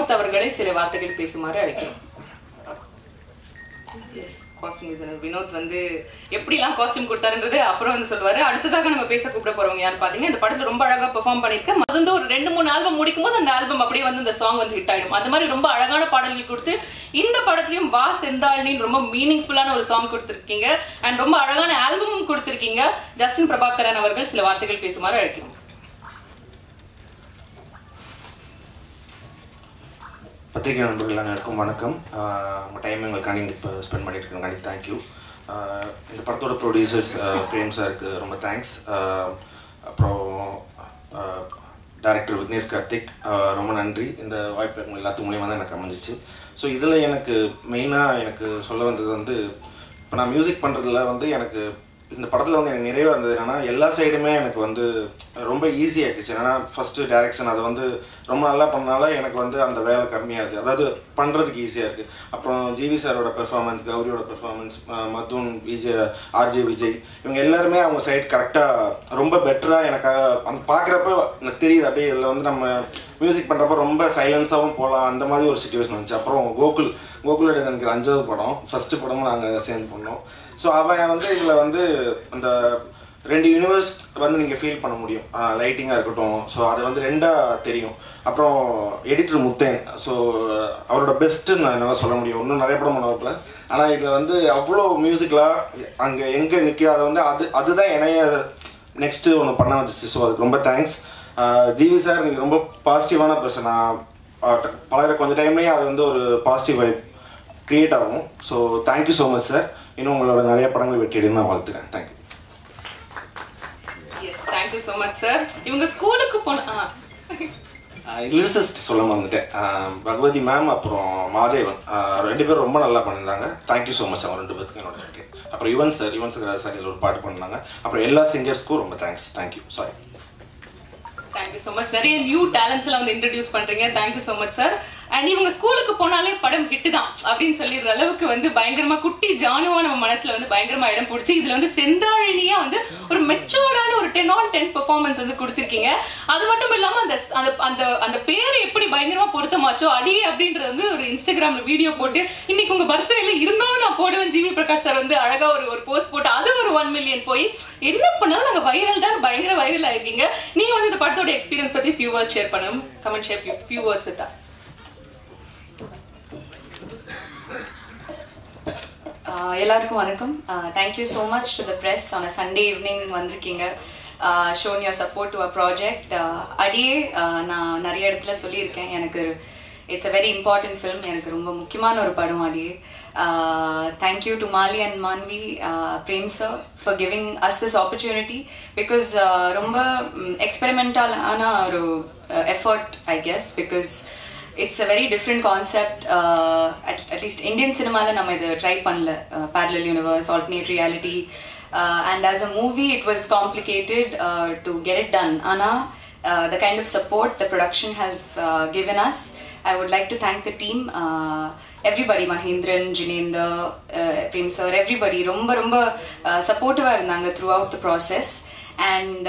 வினோத் அவர்களை சில வார்த்தைகள் பேசுமாறு அழைக்கிறோம். எஸ் காஸ்டியூம் வினோத் வந்து எப்படிலாம் காஸ்டியூம் கொடுத்தாருன்றது அப்புறம் வந்து சொல்லுவாரு. அடுத்ததாக நம்ம பேச கூப்பிட போறவங்க யார் பாத்தீங்கன்னா இந்த படத்துல ரொம்ப அழகா பெர்ஃபார்ம் பண்ணிருக்கேன் அது ஒரு ரெண்டு மூணு ஆல்பம் முடிக்கும் போது அந்த ஆல்பம் அப்படியே வந்து இந்த சாங் வந்து ஹிட் ஆயிடும். அந்த மாதிரி ரொம்ப அழகான பாடல்கள் கொடுத்து இந்த படத்துலயும் வா செந்தாளினின்னு ரொம்ப மீனிங்ஃபுல்லான ஒரு சாங் கொடுத்துருக்கீங்க. அண்ட் ரொம்ப அழகான ஆல்பமும் கொடுத்துருக்கீங்க. ஜஸ்டின் பிரபாகரன் அவர்கள் சில வார்த்தைகள் பேசுமாறு அழைக்கிறோம். பத்திரிகை நண்பர்கள் அனைவருக்கும் வணக்கம். உங்கள் டைம் எங்களுக்காண்டி இப்போ ஸ்பெண்ட் பண்ணிட்டு இருக்கோங்காண்டி தேங்க்யூ இந்த படத்தோட ப்ரொடியூசர்ஸ் பிரேம் சாருக்கு ரொம்ப தேங்க்ஸ் அப்புறம் டைரக்டர் விக்னேஷ் கார்த்திக் ரொம்ப நன்றி. இந்த வாய்ப்பு உங்க எல்லாத்து மூலியமாக தான் எனக்கு அமைஞ்சிச்சு. ஸோ இதில் எனக்கு மெயினாக எனக்கு சொல்ல வந்தது வந்து இப்போ நான் மியூசிக் பண்ணுறதுல வந்து எனக்கு இந்த படத்தில் வந்து எனக்கு நிறைவாக இருந்தது என்னென்னா எல்லா சைடுமே எனக்கு வந்து ரொம்ப ஈஸியாக இருந்துச்சு என்னன்னா ஃபஸ்ட்டு டைரக்ஷன் அதை வந்து ரொம்ப நல்லா பண்ணால எனக்கு வந்து அந்த வேலை கம்மியாகுது. அதாவது பண்ணுறதுக்கு ஈஸியாக இருக்குது அப்புறம் ஜிவி சாரோட பெர்ஃபார்மன்ஸ் கௌரியோட பெர்ஃபார்மன்ஸ் மதுன் விஜய் ஆர்ஜே விஜய் இவங்க எல்லாருமே அவங்க சைடு கரெக்டாக ரொம்ப பெட்டராக எனக்காக அந்த பார்க்குறப்ப எனக்கு தெரியுது. அப்படியே இதில் வந்து நம்ம மியூசிக் பண்ணுறப்ப ரொம்ப சைலன்ஸாகவும் போகலாம் அந்த மாதிரி ஒரு சுச்சுவேஷன் வந்துச்சு. அப்புறம் கோகுல் கோகுலோட எனக்கு அஞ்சாவது படம் ஃபஸ்ட்டு படமும் நாங்கள் சேர்ந்து பண்ணோம். ஸோ அவன் வந்து இதில் வந்து அந்த ரெண்டு யூனிவர்ஸ் வந்து நீங்கள் ஃபீல் பண்ண முடியும். லைட்டிங்காக இருக்கட்டும். ஸோ அது வந்து ரெண்டாக தெரியும். அப்புறம் எடிட்டர் முத்தேன். ஸோ அவரோட பெஸ்ட்டுன்னு நான் என்னால் சொல்ல முடியும். இன்னும் நிறைய படம் பண்ண ஆனால் இதில் வந்து அவ்வளோ மியூசிக்கலாக அங்கே எங்கே நிற்க அதை வந்து அது அதுதான் என்னைய நெக்ஸ்ட்டு ஒன்று பண்ண வந்துச்சு. ஸோ அதுக்கு ரொம்ப தேங்க்ஸ் ஜிவி சார் நீங்கள் ரொம்ப பாசிட்டிவான பர்சன் பழகிற கொஞ்சம் டைம்லேயே அது வந்து ஒரு பாசிட்டிவ் வைப் க்ரியேட் ஆகும். So thank you so much sir இன்னும் உங்களோட நிறைய படங்கள் வெற்றிடுன்னு நான் வாழ்த்துறேன் thank you thank you so much sir இவங்க ஸ்கூலுக்கு போன ஆ. லிரிசிஸ்ட் சொல்ல மறந்துட்டேன் ஆஹ் பகவதி மேம் அப்புறம் மாதேவன். ரெண்டு பேரும் ரொம்ப நல்லா பண்ணியிருந்தாங்க தேங்க்யூ ஸோ மச் அவங்க ரெண்டு பேருக்கு என்னோட நன்றி. அப்புறம் Yuvan sir Yuvan sir sir ஒரு பாட்டு பண்ணாங்க அப்புறம் எல்லா சிங்கர்ஸ்க்கும் ரொம்ப thanks thank you sorry thank you so much நிறைய நியூ டேலண்ட்ஸ் எல்லாம் வந்து இன்ட்ரடியூஸ் பண்றீங்க. Thank you so much sir and இவங்க ஸ்கூலுக்கு போனாலே படம் ஹிட்டு தான் அப்படின்னு சொல்லிடுற அளவுக்கு வந்து பயங்கரமா குட்டி ஜானுவா நம்ம மனசுல வந்து பயங்கரமா இடம் பிடிச்சி இதுல வந்து செந்தாழினியா வந்து ஒரு மெச்சோர்டான ஒரு டென் ஆன் டென் பெர்ஃபார்மன்ஸ் வந்து கொடுத்துருக்கீங்க. அது மட்டும் இல்லாம அந்த அந்த அந்த அந்த பேர் எப்படி பயங்கரமா பொருத்தமாச்சோ அடியே அப்படின்றது வந்து ஒரு இன்ஸ்டாகிராம்ல வீடியோ போட்டு இன்னைக்கு உங்க பர்த்டேல இருந்தாலும் நான் போடுவேன் ஜிவி பிரகாஷ் சார் வந்து அழகா ஒரு ஒரு போஸ்ட் போட்டு அது ஒரு ஒன் மில்லியன் போய் என்ன பண்ணாலும் நாங்க வைரல் தான் பயங்கர வைரல் ஆயிருக்கீங்க. நீங்க வந்து இந்த படத்தோட எக்ஸ்பீரியன்ஸ் பத்தி ஃபியூ வேர்ட்ஸ் ஷேர் பண்ணுங்க comment share few words with எல்லாருக்கும் வணக்கம். Thank you so much to the press on a Sunday evening வந்திருக்கீங்க. Shown your support to a project Adiyae நான் நிறைய இடத்துல சொல்லியிருக்கேன். எனக்கு it's a very important film எனக்கு ரொம்ப முக்கியமான ஒரு படம் Adiyae. Thank you to Maali and Maanvi Prem sir for giving us this opportunity because ரொம்ப எக்ஸ்பெரிமெண்டலான ஒரு effort I guess because it's a very different concept at least Indian சினிமாவில் நம்ம இதை ட்ரை பண்ணல. Parallel universe alternate reality and as a movie it was complicated to get it done ஆனால் the kind of support the production has given us I would like to thank the team, uh, everybody, Mahindran, Jinendra, uh, Prem sir, everybody, ரொம்ப ரொம்ப uh, சப்போர்ட்டிவாக இருந்தாங்க through the process and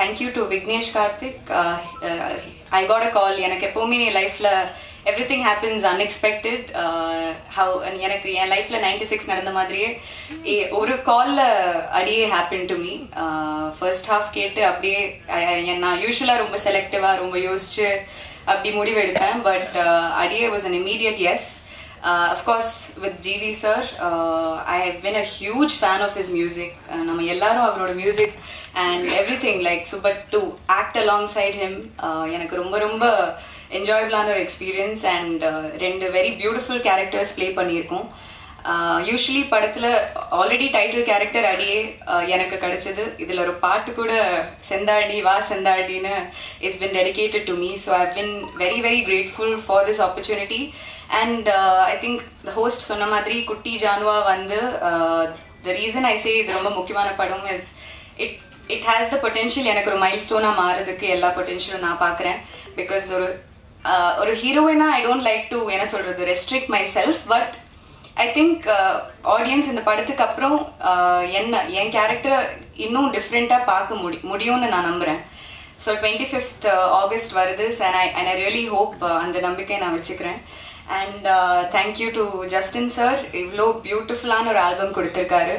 thank you to Vignesh Karthik I got a call எனக்கு எப்போவுமே லைஃப்பில் everything happens unexpected how எனக்கு என் லைஃப்பில் நைன்டி சிக்ஸ் நடந்த மாதிரியே ஒரு காலில் Adiyae happen to me first half கேட்டு அப்படியே நான் யூஸ்வலாக ரொம்ப செலக்டிவாக ரொம்ப யோசிச்சு அப்படி முடிவு எடுப்பேன். But Adiyae was an immediate yes of course with G V sir I have been a huge fan of his music நம்ம எல்லாரும் அவரோட music and everything like so but to act alongside him எனக்கு ரொம்ப ரொம்ப என்ஜாயபிளான ஒரு experience and uh, ரெண்டு very beautiful characters play பண்ணியிருக்கோம். யூஸ்வலி படத்தில் ஆல்ரெடி டைட்டில் கேரக்டர் அடியே uh, எனக்கு கிடைச்சது. இதில் ஒரு பாட்டு கூட செந்தாடி வா செந்தாடின்னு is been dedicated to me so I been very very grateful for this opportunity and I think the host சொன்ன மாதிரி குட்டி ஜானுவா வந்து த ரீசன் ஐ சே இது ரொம்ப முக்கியமான படம் is it it has the potential எனக்கு ஒரு மைல் ஸ்டோனாக மாறதுக்கு எல்லா பொட்டென்ஷியலும் நான் பார்க்குறேன். பிகாஸ் ஒரு ஒரு ஹீரோயினா ஐ டோன்ட் லைக் டு என்ன சொல்கிறது restrict myself but I think audience இந்த படத்துக்கு அப்புறம் என்ன என் கேரக்டர் இன்னும் டிஃப்ரெண்ட்டாக பார்க்க முடி முடியும்னு நான் நம்புகிறேன் ஸோ டுவெண்ட்டி ஃபிஃப்த் ஆகஸ்ட் வருது sir I and I really hope அந்த நம்பிக்கையை நான் வச்சுக்கிறேன். And thank you to Justin sir இவ்வளோ பியூட்டிஃபுல்லான ஒரு ஆல்பம் கொடுத்துருக்காரு.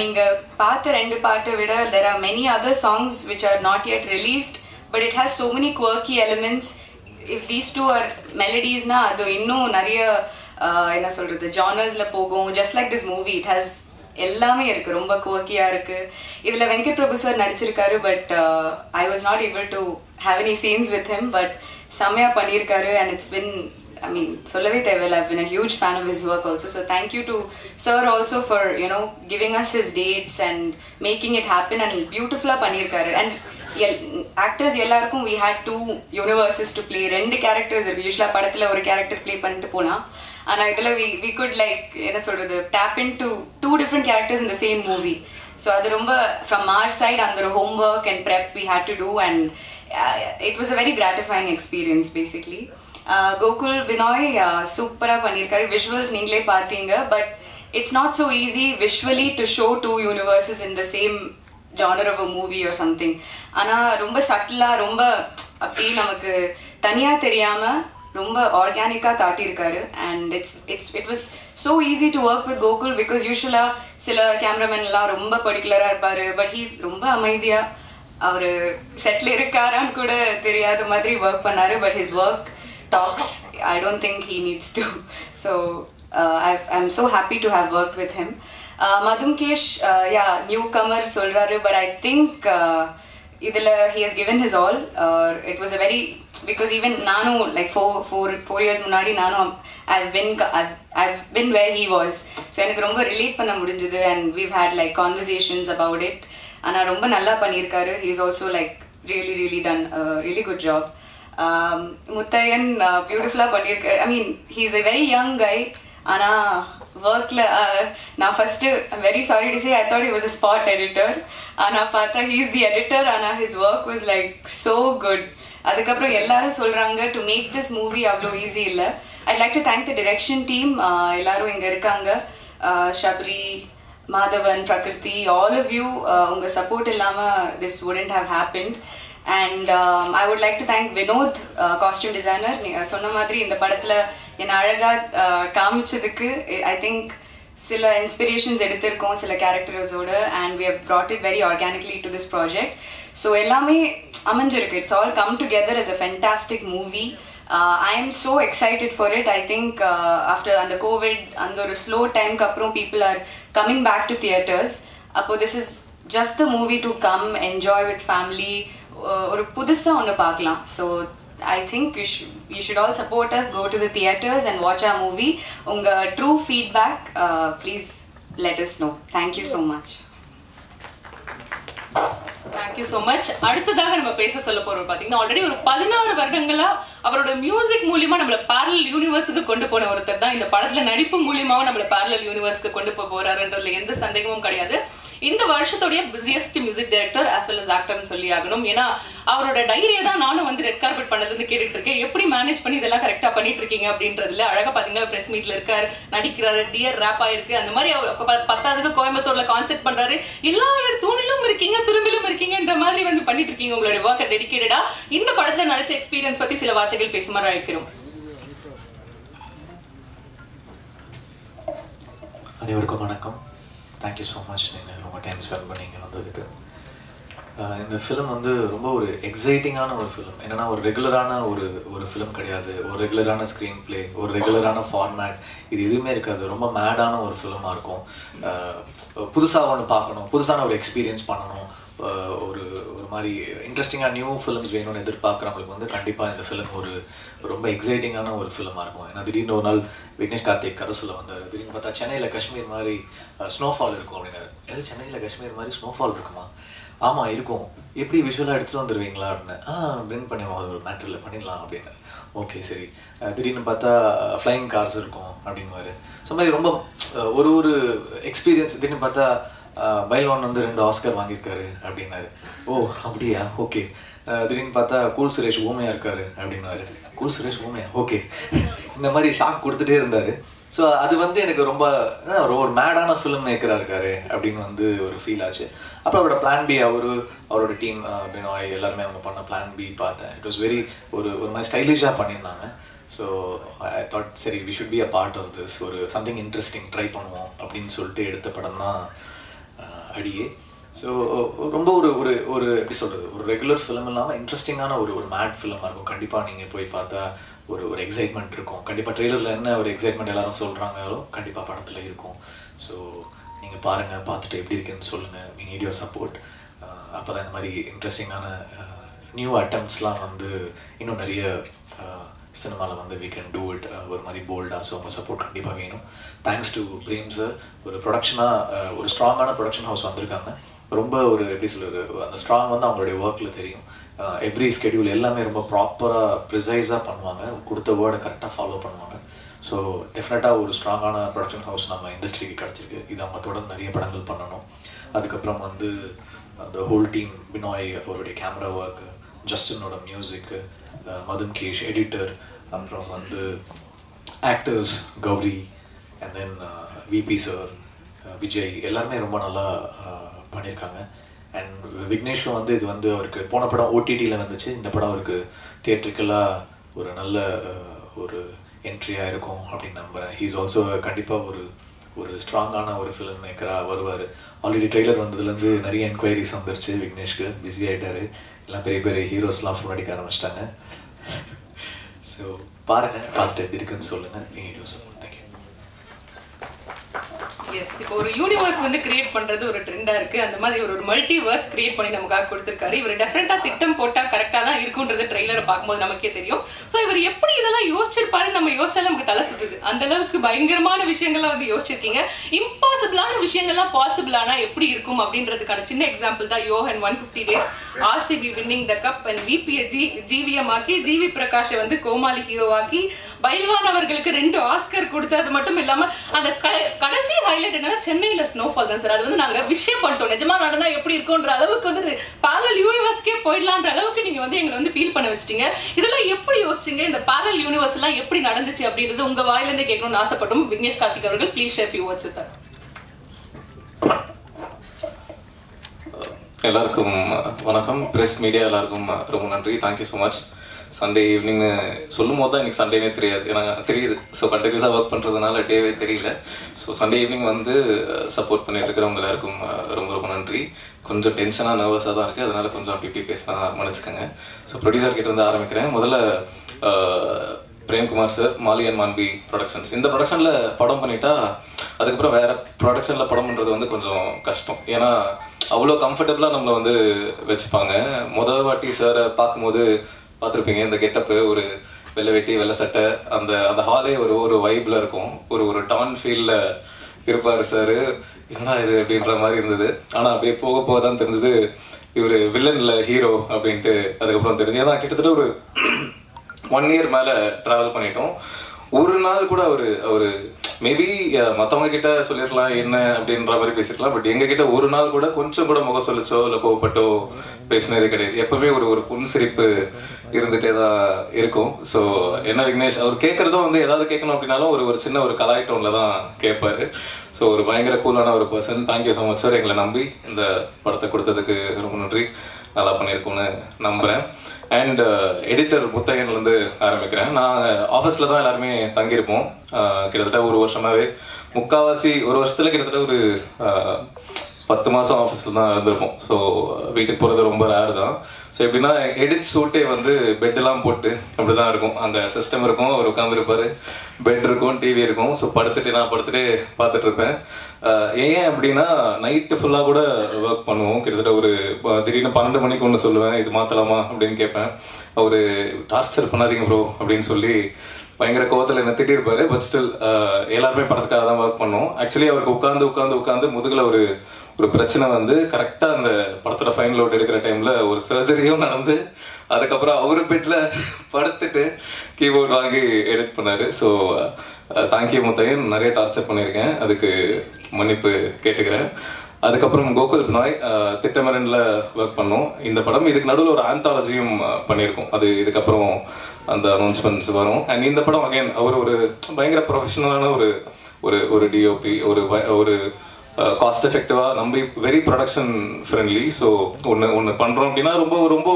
நீங்கள் பார்த்த ரெண்டு பாட்டை விட there are many other songs which are not yet released but it has so many quirky elements if these two are மெலடிஸ்னா அது இன்னும் நிறைய என்ன சொல்றது ஜானர்ஸ்ல போகும். Just like this movie it has எல்லாமே இருக்கு. ரொம்ப குவக்கியா இருக்கு. இதுல வெங்கட் பிரபு சார் நடிச்சிருக்காரு but I was not able to have any scenes with him but செம்மையா பண்ணியிருக்காரு and it's been I mean, சொல்லவே தேவையில்ல I've been a huge fan of his work also. So thank you to sir also for, you know, giving us his dates and making it happen and beautiful பண்ணியிருக்காரு. And actors எல்லாருக்கும் we had two universes to play ரெண்டு characters இருக்கு யூஸ்வலாக படத்தில் ஒரு character play பண்ணிட்டு போகலாம் ஆனால் இதில் வி வி குட் லைக் என்ன சொல்றது tap into two different characters இந்த சேம் மூவி ஸோ அது ரொம்ப ஃப்ரம் ஆர் சைட் அந்த ஒரு homework and prep we had to do and it was a very gratifying experience basically Gokul Binoy சூப்பராக பண்ணியிருக்காரு. Visuals நீங்களே பார்த்தீங்க but it's not so easy visually to show two universes in the same genre of a movie or something ஆனால் ரொம்ப சட்டிலாக ரொம்ப அப்படி நமக்கு தனியாக தெரியாமல் ரொம்ப ஆர்கானிக்காக காட்டியிருக்காரு. And it's it's it was so easy to work with Gokul because யூஸ்வலாக சில கேமராமேன்லாம் ரொம்ப பர்டிகுலராக இருப்பார். பட் ஹீஸ் ரொம்ப அமைதியாக அவர் செட்டில் இருக்காரான்னு கூட தெரியாத மாதிரி ஒர்க் பண்ணார். But his work talks I don't think he needs to so I I'm so happy to have work with him Madhumkesh yeah newcomer சொல்றாரு பட் ஐ திங்க் இதில் he has given his all it was a very because even நானும் like four four four years முன்னாடி நானும் I been I been where he was so எனக்கு ரொம்ப relate பண்ண முடிஞ்சது and we've had like conversations about it ஆனால் ரொம்ப நல்லா பண்ணியிருக்காரு he is also like really really done really good job Muthaiyan பியூட்டிஃபுல்லாக பண்ணியிருக்காரு I mean he is a very young guy ஆனால் ஒர்க்கில் நான் first very sorry to say I thought he was a spot editor ஆனால் பார்த்தா he is the editor ஆனால் his work was like so good அதுக்கப்புறம் எல்லாரும் சொல்கிறாங்க டு மேக் திஸ் மூவி அவ்வளோ ஈஸி இல்லை. I like to thank the direction team எல்லாரும் இங்கே இருக்காங்க. Shabari Madhavan Prakriti all of you உங்கள் சப்போர்ட் இல்லாமல் this wouldn't have happened and I would like to thank Vinod costume designer சொன்ன மாதிரி இந்த படத்தில் என்னை அழகாக காமிச்சதுக்கு ஐ திங்க் சில இன்ஸ்பிரேஷன்ஸ் எடுத்திருக்கோம் சில கேரக்டர்ஸோட and we have brought it very organically to this project so எல்லாமே அமைஞ்சிருக்கு. It's all come together is a fantastic movie I am so excited for it I think after அந்த Covid அந்த ஒரு slow டைம்க்கு அப்புறம் people are coming back to theatres அப்போ this is just the movie to come enjoy with family ஒரு புதுசாக ஒன்று பார்க்கலாம். So I think you should you should all support us go to the theatres and watch a movie உங்கள் true feedback please let us know thank you so much thank you so much அடுத்ததாக நம்ம பேச சொல்ல போறோம் பாத்தீங்கன்னா already ஒரு பதினாறு வருடங்களா அவரோட மியூசிக் மூலியமா நம்மள பேரல் யூனிவர்ஸுக்கு கொண்டு போன ஒருத்தர் தான். இந்த படத்துல நடிப்பு மூலியமாவும் நம்மள பேரல் யூனிவர்ஸ்க்கு கொண்டு போக போறாருன்றதுல எந்த சந்தேகமும் கிடையாது. இந்த வருஷத்துடைய busiest music director as well as ஆக்டர்னு சொல்லி ஆகணும். ஏன்னா அவரோட டைரியை தான் நானும் வந்து ரெட் கார்பெட் பண்ணதுன்னு கேட்டுட்டு இருக்கேன். எப்படி மேனேஜ் பண்ணி இதெல்லாம் கரெக்டா பண்ணிட்டு இருக்கீங்க அப்படின்றதுல அழகா பாத்தீங்கன்னா பிரஸ் மீட்ல இருக்காரு நடிக்கிறாரு டியர் ரேப் ஆயிருக்கு. அந்த மாதிரி அவர் பத்தாவதுக்கு கோயம்புத்தூர்ல கான்செர்ட் பண்றாரு. எல்லா தூணிலும் இருக்கீங்க துரும்பிலும் இருக்கீங்கன்ற மாதிரி வந்து பண்ணிட்டு இருக்கீங்க உங்களுடைய ஒர்க்கை டெடிக்கேட்டடா இந்த படத்துல நடிச்ச எக்ஸ்பீரியன்ஸ் பத்தி சில வார்த்தைகள் பேசுமாறு அழைக்கிறோம். அனைவருக்கும் வணக்கம். தேங்க்யூ ஸோ மச் நீங்கள் ரொம்ப டைம் ஸ்பெண்ட் பண்ணிங்க வந்ததுக்கு. இந்த ஃபிலிம் வந்து ரொம்ப ஒரு எக்ஸைட்டிங்கான ஒரு ஃபிலிம் என்னென்னா ஒரு ரெகுலரான ஒரு ஒரு ஃபிலிம் கிடையாது. ஒரு ரெகுலரான ஸ்க்ரீன் பிளே ஒரு ரெகுலரான ஃபார்மேட் இது எதுவுமே இருக்காது. ரொம்ப மேடான ஒரு ஃபிலிமாக இருக்கும். புதுசாக ஒன்று பார்க்கணும் புதுசான ஒரு எக்ஸ்பீரியன்ஸ் பண்ணணும். ஒரு ஒரு மாதிரி இன்ட்ரெஸ்டிங்காக நியூ ஃபிலிம்ஸ் வேணும்னு எதிர்பார்க்குறவங்களுக்கு வந்து கண்டிப்பாக இந்த ஃபிலிம் ஒரு ரொம்ப எக்ஸைட்டிங்கான ஒரு ஃபிலிமாக இருக்கும். ஏன்னா திடீர்னு ஒரு நாள் விக்னேஷ் கார்த்திக் கதை சொல்ல வந்தார். திடீர்னு பார்த்தா சென்னையில் காஷ்மீர் மாதிரி ஸ்னோஃபால் இருக்கும் அப்படின்னாரு. எது சென்னையில் காஷ்மீர் மாதிரி ஸ்னோஃபால் இருக்குமா? ஆமாம் இருக்கும். எப்படி விஷுவலாக எடுத்துகிட்டு வந்துடுவீங்களா அப்படின்னு. ஆ பிரிண்ட் பண்ணிடுவோம். அது ஒரு மேட்டரில் பண்ணிடலாம் அப்படின்னு. ஓகே சரி. திடீர்னு பார்த்தா ஃப்ளைங் கார்ஸ் இருக்கும் அப்படின்வாரு ஸோ மாதிரி ரொம்ப ஒரு ஒரு எக்ஸ்பீரியன்ஸ் திடீர்னு பார்த்தா பைல்வான் வந்து ரெண்டு ஆஸ்கர் வாங்கியிருக்காரு அப்படின்னாரு. ஓ அப்படியா? ஓகே. திடீர்னு பார்த்தா கூல் சுரேஷ் ஊமையாக இருக்காரு அப்படின்னாரு. கூல் சுரேஷ் ஊமையா? ஓகே. இந்த மாதிரி ஷாக் கொடுத்துட்டே இருந்தார். ஸோ அது வந்து எனக்கு ரொம்ப ஒரு மேடான ஃபிலிம் மேக்கராக இருக்காரு அப்படின்னு வந்து ஒரு ஃபீல் ஆச்சு. அப்புறம் அவரோட பிளான் பி அவர் அவரோட டீம் பினாய் எல்லாருமே அவங்க பண்ண பிளான் பி பார்த்தேன். இட் வாஸ் வெரி ஒரு ஒரு மாதிரி ஸ்டைலிஷாக பண்ணியிருந்தாங்க. ஸோ ஐ தாட் சரி we should be a part of this ஒரு சம்திங் இன்ட்ரெஸ்டிங் ட்ரை பண்ணுவோம் அப்படின்னு சொல்லிட்டு எடுத்த படம் தான் அடியே. ஸோ ரொம்ப ஒரு ஒரு ஒரு எப்படி சொல்கிறது ஒரு ரெகுலர் ஃபிலிம் இல்லாமல் இன்ட்ரெஸ்டிங்கான ஒரு ஒரு மேட் ஃபிலிமாக இருக்கும். கண்டிப்பாக நீங்கள் போய் பார்த்தா ஒரு ஒரு எக்ஸைட்மெண்ட் இருக்கும். கண்டிப்பாக ட்ரெய்லரில் என்ன ஒரு எக்ஸைட்மெண்ட் எல்லாரும் சொல்கிறாங்களோ கண்டிப்பாக படத்தில் இருக்கும். ஸோ நீங்கள் பாருங்கள் பார்த்துட்டு எப்படி இருக்குன்னு சொல்லுங்கள் மீ நீட் சப்போர்ட் அப்போ தான் இந்த மாதிரி இன்ட்ரெஸ்டிங்கான நியூ அட்டம்ப்ட்ஸ்லாம் வந்து இன்னும் நிறைய சினிமாவில் வந்து வி கேன் டூ இட் ஒரு மாதிரி போல்டாக ஸோ உங்கள் சப்போர்ட் கண்டிப்பாக வேணும். தேங்க்ஸ் டு பிரேம் சார் ஒரு ப்ரொடக்ஷனாக ஒரு ஸ்ட்ராங்கான ப்ரொடக்ஷன் ஹவுஸ் வந்திருக்காங்க. ரொம்ப ஒரு எப்படி சொல்கிறது அந்த ஸ்ட்ராங் வந்து அவங்களுடைய ஒர்க்கில் தெரியும். எவ்ரி ஸ்கெடியூல் எல்லாமே ரொம்ப ப்ராப்பராக ப்ரிசைஸாக பண்ணுவாங்க. கொடுத்த வேர்டை கரெக்டாக ஃபாலோ பண்ணுவாங்க. ஸோ டெஃபினட்டாக ஒரு ஸ்ட்ராங்கான ப்ரொடக்ஷன் ஹவுஸ் நம்ம இண்டஸ்ட்ரிக்கு கிடச்சிருக்கு. இது அவங்க தொடர்ந்து நிறைய படங்கள் பண்ணணும். அதுக்கப்புறம் வந்து அந்த ஹோல் டீம் பினாய் அவருடைய கேமரா ஒர்க்கு ஜஸ்டினோட மியூசிக்கு மதன் கேஷ் எடிட்டர் அப்புறம் வந்து actors Gouri and then VP sir Vijay எல்லாருமே ரொம்ப நல்லா பண்ணியிருக்காங்க. அண்ட் விக்னேஷும் வந்து இது வந்து அவருக்கு போன படம் ஓடிடியில் வந்துச்சு இந்த படம் அவருக்கு தியேட்ரிக்கலாக ஒரு நல்ல ஒரு என்ட்ரியாக இருக்கும் அப்படின்னு நம்புகிறேன் ஹீஸ் ஆல்சோ கண்டிப்பாக ஒரு ஒரு ஸ்ட்ராங்கான ஒரு ஃபிலிம் மேக்கராக வருவார். ஆல்ரெடி ட்ரெய்லர் வந்ததுலேருந்து நிறைய என்கொயரிஸ் வந்துருச்சு விக்னேஷ்க்கு. பிஸி ஆகிட்டாரு எல்லாம் பெரிய பெரிய ஹீரோஸ்லாம் ஃபோன் அடிக்க ஆரம்பிச்சிட்டாங்க. ஸோ பாருங்கள் பார்த்துட்டு எப்படி இருக்குன்னு சொல்லுங்கள் நீங்கள் நியூஸ் தேங்க்யூ எஸ் இப்போ ஒரு யூனிவர்ஸ் வந்து கிரியேட் பண்றது ஒரு ட்ரெண்டா இருக்கு. அந்த மாதிரி ஒரு ஒரு மல்டிவர்ஸ் கிரியேட் பண்ணி நமக்காக கொடுத்திருக்காரு. இவர் டெஃபினட்டா திட்டம் போட்டா கரெக்டா தான் இருக்குன்றது ட்ரெய்லரை பார்க்கும்போது நமக்கே தெரியும். சோ இவர் எப்படி இதெல்லாம் யோசிச்சிருப்பாருன்னு நம்ம யோசிச்சா நமக்கு தலை சுத்துது. அந்த அளவுக்கு பயங்கரமான விஷயங்கள்லாம் வந்து யோசிச்சிருக்கீங்க. இம்பாசிபிளான விஷயங்கள்லாம் பாசிபிளானா எப்படி இருக்கும் அப்படின்றதுக்கான சின்ன எக்ஸாம்பிள் தான் யோஹன் one fifty days RCB winning the cup and விபிஎ G GVM ஆக்கி ஜிவி பிரகாஷை வந்து கோமாளி ஹீரோவாக்கி பைல்வான் அவர்களுக்கு ரெண்டு ஆஸ்கர் கொடுத்து அது மட்டும் இல்லாம அந்த க- கடைசி ஹைலைட் என்னன்னா சென்னையில ஸ்னோஃபால் தான் சார் அது வந்து நாங்க விஷயம் பண்ணிட்டோம். நிஜமா நடந்தா எப்படி இருக்கும்ன்ற அளவுக்கு வந்து பாரல் யூனிவர்ஸ்க்கே போயிடலான்ற அளவுக்கு நீங்க வந்து எங்களை வந்து ஃபீல் பண்ண வச்சிட்டீங்க. இதெல்லாம் எப்படி யோசிச்சீங்க? இந்த பாரல் யூனிவர்ஸ் எல்லாம் எப்படி நடந்துச்சு அப்படின்றது உங்க வாயிலிருந்து கேட்கணும்னு ஆசைப்பட்டோம். விக்னேஷ் கார்த்திக் அவர்கள் please share few words with us எல்லாருக்கும் வணக்கம். ப்ரெஸ் மீடியா எல்லாருக்கும் ரொம்ப நன்றி. Thank you so much Sunday ஈவினிங்னு சொல்லும் போது தான் எனக்கு சண்டேனே தெரியாது. ஏன்னா தெரியுது. ஸோ கண்டினியூஸாக ஒர்க் பண்ணுறதுனால டேவே தெரியல. ஸோ சண்டே ஈவினிங் வந்து சப்போர்ட் பண்ணிட்டு இருக்கிறவங்க எல்லாருக்கும் ரொம்ப ரொம்ப நன்றி. கொஞ்சம் டென்ஷனாக நர்வஸாக தான் இருக்குது அதனால கொஞ்சம் அப்படி இப்படி பேசினா மன்னிச்சுக்கோங்க. ஸோ ப்ரொடியூசர் கிட்ட இருந்து ஆரம்பிக்கிறேன். முதல்ல பிரேம்குமார் சார் மாலியன் மான்பி ப்ரொடக்ஷன்ஸ் இந்த ப்ரொடக்ஷனில் படம் பண்ணிட்டா அதுக்கப்புறம் வேறு ப்ரொடக்ஷனில் படம் பண்ணுறது வந்து கொஞ்சம் கஷ்டம். ஏன்னா அவ்வளோ கம்ஃபர்டபுளாக நம்மளை வந்து வச்சுப்பாங்க. முதல் வாட்டி சாரை பார்க்கும்போது பார்த்துருப்பீங்க இந்த கெட்டப்பு ஒரு வெள்ளை வெட்டி வெள்ளை சட்டை அந்த அந்த ஹாலே ஒரு ஒரு வைப்பில் இருக்கும். ஒரு ஒரு டான் ஃபீலில் இருப்பார் சார் என்ன இது அப்படின்ற மாதிரி இருந்தது. ஆனால் அப்படியே போக போக தான் தெரிஞ்சது இவர் வில்லனில் ஹீரோ அப்படின்ட்டு அதுக்கப்புறம் தெரிஞ்சு ஏன்னா கிட்டத்தட்ட ஒரு ஒன் இயர் மேலே ட்ராவல் பண்ணிட்டோம். ஒரு நாள் கூட அவர் அவர் மேபி uh, மற்றவங்க கிட்ட சொல்லிடலாம் என்ன அப்படின்ற மாதிரி பேசிருக்கலாம். பட் எங்ககிட்ட ஒரு நாள் கூட கொஞ்சம் கூட முகம் சொல்லிச்சோ இல்லை கோவப்பட்டோ பேசினதே கிடையாது. எப்பவுமே ஒரு ஒரு புன்சிரிப்பு இருந்துட்டே தான் இருக்கும். ஸோ என்ன விக்னேஷ் அவர் கேட்கறதும் வந்து ஏதாவது கேட்கணும் அப்படின்னாலும் ஒரு ஒரு சின்ன ஒரு கலாய் தான் கேட்பாரு. ஸோ ஒரு பயங்கர கூலான ஒரு person thank you so much sir எங்களை நம்பி இந்த படத்தை கொடுத்ததுக்கு ரொம்ப நன்றி. நல்லா பண்ணியிருக்கோம்னு நம்புறேன். அண்ட் எடிட்டர் uh, முத்தையன்லேருந்து ஆரம்பிக்கிறேன். நான் uh, ஆஃபீஸில் தான் எல்லாருமே தங்கியிருப்போம். Uh, கிட்டத்தட்ட ஒரு வருஷமாகவே முக்காவாசி ஒரு வருஷத்தில் கிட்டத்தட்ட ஒரு பத்து மாதம் ஆஃபீஸில் தான் இருந்திருப்போம். ஸோ வீட்டுக்கு போகிறது ரொம்ப ரேர் தான். ஸோ எப்படின்னா எடிட் ஷூட்டே வந்து பெட்டெல்லாம் போட்டு அப்படி தான் இருக்கும். அங்கே சிஸ்டம் இருக்கும் அவர் உட்காந்துருப்பார் பெட் இருக்கும் டிவி இருக்கும். ஸோ படுத்துட்டு நான் படுத்துட்டு பார்த்துட்டு இருப்பேன் ஏன் அப்படின்னா நைட்டு ஃபுல்லாக கூட ஒர்க் பண்ணுவோம். கிட்டத்தட்ட ஒரு திடீர்னு பன்னெண்டு மணிக்கு ஒன்று சொல்லுவேன். இது மாற்றலாமா அப்படின்னு கேட்பேன். அவர் டார்ச்சர் பண்ணாதீங்க ப்ரோ அப்படின்னு சொல்லி பயங்கர கோவத்தில் என்ன திட்டிருப்பாரு பட் ஸ்டில் எல்லாருமே படத்துக்காக தான் ஒர்க் பண்ணோம் ஆக்சுவலி அவருக்கு உட்காந்து உட்காந்து உட்காந்து முதுகில் ஒரு ஒரு பிரச்சனை வந்து கரெக்டாக அந்த படத்தோட ஃபைனல் அவுட் எடுக்கிற டைமில் ஒரு சர்ஜரியும் நடந்து அதுக்கப்புறம் அவரு பெட்டில் படுத்துட்டு கீபோர்ட் வாங்கி எடிட் பண்ணார். So thank you Muthaiyan. நிறைய டார்ச்சர் பண்ணியிருக்கேன். அதுக்கு மன்னிப்பு கேட்டுக்கிறேன். அதுக்கப்புறம் கோகுல் பினாய் uh, திட்டமரனில் ஒர்க் பண்ணோம். இந்த படம் இதுக்கு நடுவில் ஒரு ஆந்தாலஜியும் uh, பண்ணியிருக்கோம். அது இதுக்கப்புறம் அந்த அனௌன்ஸ்மெண்ட்ஸ் வரும். அண்ட் இந்த படம் அகைன் அவர் ஒரு பயங்கர ப்ரொஃபஷனலான ஒரு ஒரு ஒரு டிஓபி ஒரு ஒரு காஸ்ட் எஃபெக்டிவாக நம்ம வெரி ப்ரொடக்ஷன் ஃப்ரெண்ட்லி ஸோ ஒன்று ஒன்று பண்ணுறோம் அப்படின்னா ரொம்ப ரொம்ப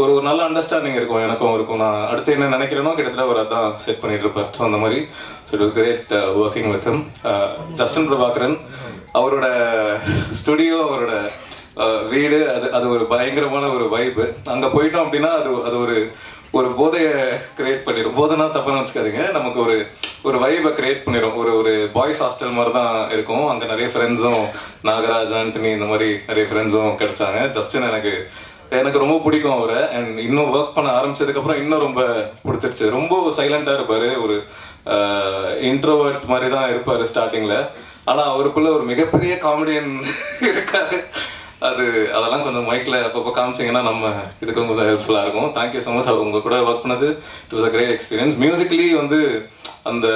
ஒரு ஒரு நல்ல அண்டர்ஸ்டாண்டிங் இருக்கும் எனக்கும் இருக்கும். நான் அடுத்து என்ன நினைக்கிறேனோ கிட்டத்தட்ட ஒரு அதான் செட் பண்ணிட்டு இருப்பேன் ஸோ அந்த மாதிரி. So it was great working with hmm Justin Prabhakaran அவரோட ஸ்டுடியோ அவரோட uh, வீடு அது அது ஒரு பயங்கரமான ஒரு வைப்பு அங்கே போயிட்டோம் அப்படின்னா அது அது ஒரு ஒரு போதையை கிரியேட் பண்ணிடும் போதைனா தப்புன்னு நினச்சிக்காதீங்க. நமக்கு ஒரு ஒரு வைபை கிரியேட் பண்ணிடும் ஒரு ஒரு பாய்ஸ் ஹாஸ்டல் மாதிரி தான் இருக்கும். அங்கே நிறைய ஃப்ரெண்ட்ஸும் நாகராஜ் ஆண்டனி இந்த மாதிரி நிறைய ஃப்ரெண்ட்ஸும் கிடைச்சாங்க. ஜஸ்டின் எனக்கு எனக்கு ரொம்ப பிடிக்கும் அவரை. அண்ட் இன்னும் ஒர்க் பண்ண ஆரம்பிச்சதுக்கப்புறம் இன்னும் ரொம்ப பிடிச்சிருச்சு. ரொம்ப சைலண்டாக இருப்பார். ஒரு இன்ட்ரோவர்ட் மாதிரி தான் இருப்பார் ஸ்டார்டிங்கில் ஆனால் அவருக்குள்ளே ஒரு மிகப்பெரிய காமெடியன் இருக்காரு. அது அதெல்லாம் கொஞ்சம் மைக்கில் அப்பப்போ காமிச்சிங்கன்னா நம்ம இதுக்கும் கொஞ்சம் ஹெல்ப்ஃபுல்லாக இருக்கும். தேங்க்யூ ஸோ மச் உங்க கூட ஒர்க் பண்ணது it was a great experience musically வந்து அந்த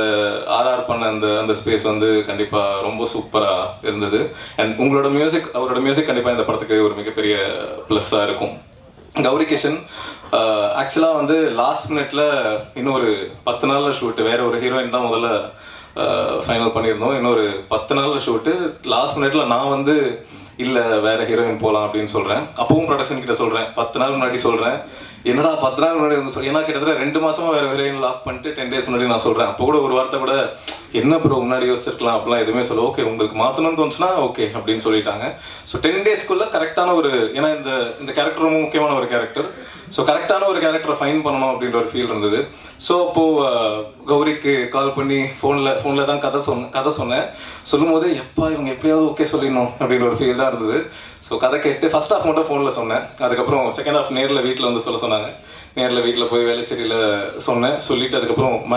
ஆர்ஆர் பண்ண அந்த அந்த ஸ்பேஸ் வந்து கண்டிப்பாக ரொம்ப சூப்பராக இருந்தது. அண்ட் உங்களோட மியூசிக் அவரோட மியூசிக் கண்டிப்பாக இந்த படத்துக்கு ஒரு மிகப்பெரிய ப்ளஸ்ஸாக இருக்கும். கௌரி கிஷன் ஆக்சுவலாக வந்து லாஸ்ட் மினிட்ல இன்னொரு பத்து நாளில் ஷூட்டு வேற ஒரு ஹீரோயின் தான் முதல்ல ஃபைனல் பண்ணியிருந்தோம். இன்னொரு பத்து நாளில் ஷூட்டு லாஸ்ட் மினிட்ல நான் வந்து இல்லை வேற ஹீரோயின் போகலாம் அப்படின்னு சொல்றேன். அப்பவும் ப்ரொடக்ஷன் கிட்ட சொல்றேன். பத்து நாள் முன்னாடி சொல்றேன். என்னடா பத்து நாள் முன்னாடி வந்து சொல் ஏன்னா கிட்டத்தட்ட ரெண்டு மாசமா வேற ஹீரோயின் லாக் பண்ணிட்டு டென் டேஸ் முன்னாடி நான் சொல்றேன். அப்போ கூட ஒரு வார்த்தை கூட என்ன ப்ரோ முன்னாடி யோசிச்சிருக்கலாம். அப்படிலாம் எதுவுமே சொல்ல ஓகே உங்களுக்கு மாத்தணும்னு தோணுச்சுன்னா ஓகே அப்படின்னு சொல்லிட்டாங்க. ஸோ டென் டேஸ்க்குள்ள கரெக்டான ஒரு ஏன்னா இந்த இந்த கேரக்டர் ரொம்ப முக்கியமான ஒரு கேரக்டர் ஸோ கரெக்டான ஒரு கேரக்டரை ஃபைன் பண்ணணும் அப்படின்ற ஒரு ஃபீல் இருந்தது. ஸோ அப்போ கௌரிக்கு கால் பண்ணி ஃபோனில் ஃபோனில் தான் கதை சொன்னேன் கதை சொன்னேன். சொல்லும் போது எப்பா இவங்க எப்படியாவது ஓகே சொல்லிடணும் அப்படின்ற ஒரு ஃபீல் தான் இருந்தது. ஸோ கதை கேட்டு ஃபர்ஸ்ட் ஹாஃப் மட்டும் ஃபோனில் சொன்னேன். அதுக்கப்புறம் செகண்ட் ஹாஃப் நேரில் வீட்டில் வந்து சொல்ல சொன்னாங்க. நேரில் வீட்டில் போய் வேலைச்சேரியில் சொன்னேன். சொல்லிட்டு அதுக்கப்புறம் ம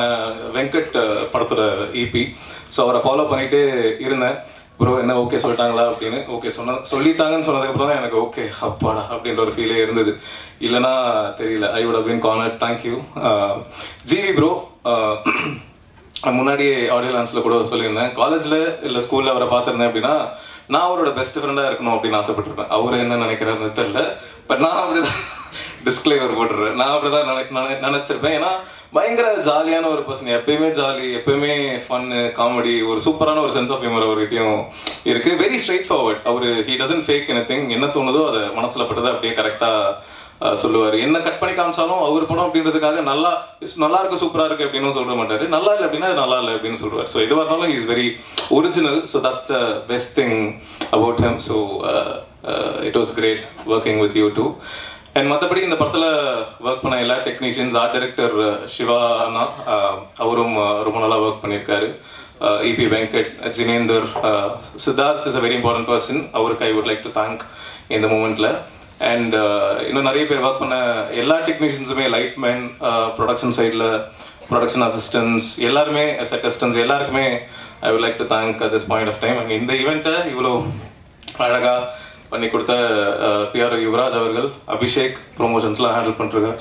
வெங்கட் படத்தோட இபி ஸோ அவரை ஃபாலோ பண்ணிகிட்டே இருந்தேன். ப்ரோ என்ன ஓகே சொல்லிட்டாங்களா? அப்படின்னு. ஓகே சொன்ன சொல்லிட்டாங்கன்னு சொன்னதுக்கப்புறம் தான் எனக்கு ஓகே அப்பாடா அப்படின்ற ஒரு ஃபீலே இருந்தது. இல்லைன்னா தெரியல. I would pin corner thank you GV bro முன்னாடியே ஆடியோ லான்ஸில் கூட சொல்லியிருந்தேன். காலேஜில் இல்லை ஸ்கூலில் அவரை பார்த்துருந்தேன் அப்படின்னா நான் அவரோட பெஸ்ட் ஃப்ரெண்டாக இருக்கணும் அப்படின்னு ஆசைப்பட்டிருப்பேன். அவர் என்ன நினைக்கிறாருன்னு தெரில பட் நான் அப்படிதான் டிஸ்க்ளைவர் போட்டுறேன் நான் அப்படிதான் நினை நினை- நினைச்சிருப்பேன். ஏன்னா பயங்கர ஜாலியான ஒரு பர்சன் எப்பயுமே ஜாலி எப்பயுமே ஃபன்னு காமெடி ஒரு சூப்பரான ஒரு சென்ஸ் ஆஃப் ஹியூமர் அவர்கிட்டயும் இருக்கு. வெரி ஸ்ட்ரைட் ஃபார்வர்ட் அவர் he doesn't fake anything என்ன தோணுதோ அதை மனசுல பட்டதை அப்படியே கரெக்டாக சொல்லுவார். என்ன கட் பண்ணி காமிச்சாலும் அவர் படம் அப்படின்றதுக்காக நல்லா நல்லா இருக்கு சூப்பரா இருக்கு அப்படின்னு சொல்ல மாட்டாரு. நல்லா இல்லை அப்படின்னா நல்லா இல்லை அப்படின்னு சொல்லுவார். ஸோ எதுவாக இருந்தாலும் is very original so that's the best thing about him so it was great working with you too and மற்றபடி இந்த படத்தில் ஒர்க் பண்ண எல்லா டெக்னீஷியன்ஸ் ஆர்ட் டைரக்டர் சிவா அண்ணா uh, அவரும் uh, ரொம்ப நல்லா ஒர்க் பண்ணியிருக்காரு. EB Venkat Jinender Siddharth is a very important person அவருக்கு I would like to thank இந்த மூமெண்ட்டில் அண்ட் இன்னும் நிறைய பேர் ஒர்க் பண்ண எல்லா டெக்னீஷியன்ஸுமே லைட் மேன் ப்ரொடக்ஷன் சைடில் ப்ரொடக்ஷன் அசிஸ்டன்ஸ் எல்லாருமே செட் அசிஸ்டன்ஸ் எல்லாருக்குமே I would like to thank at this point of time and இந்த ஈவெண்ட்டை இவ்வளோ அழகாக பண்ணி கொடுத்த பிஆர் யுவராஜ் அவர்கள் அபிஷேக் ப்ரொமோஷன்ஸ்லாம் ஹேண்டில் பண்ணுறாங்க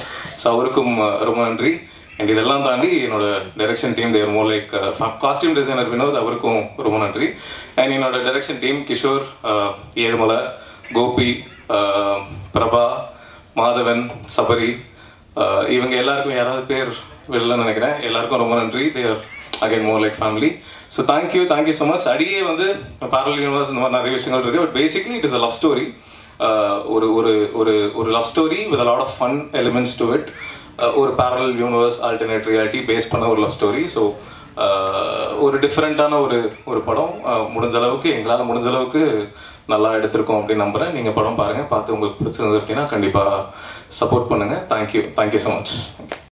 ஸோ அவருக்கும் ரொம்ப நன்றி. அண்ட் இதெல்லாம் தாண்டி என்னோட direction team there more like costume designer Vinod அவருக்கும் ரொம்ப நன்றி. அண்ட் என்னோட டைரக்ஷன் டீம் கிஷோர் ஏழுமலை கோபி பிரபா மாதவன் சபரி இவங்க எல்லாருக்கும் யாராவது பேர் விடலன்னு நினைக்கிறேன். எல்லாருக்கும் ரொம்ப நன்றி. There again more like family so thank you thank you so much Adiye வந்து பேரல் யூனிவர்ஸ் இந்த மாதிரி நிறைய விஷயங்கள் இருக்குது but basically it is a love story ஒரு ஒரு ஒரு ஒரு love story with lot of fun elements to it ஒரு parallel universe alternate reality base பண்ண ஒரு லவ் ஸ்டோரி ஸோ ஒரு டிஃப்ரெண்ட்டான ஒரு ஒரு படம் uh, முடிஞ்ச அளவுக்கு எங்களால் முடிஞ்ச அளவுக்கு நல்லா எடுத்திருக்கோம் அப்படின்னு நம்புகிறேன் நீங்கள் படம் பாருங்கள் பார்த்து உங்களுக்கு பிடிச்சிருந்தது அப்படின்னா கண்டிப்பாக சப்போர்ட் பண்ணுங்கள் தேங்க்யூ தேங்க்யூ ஸோ மச்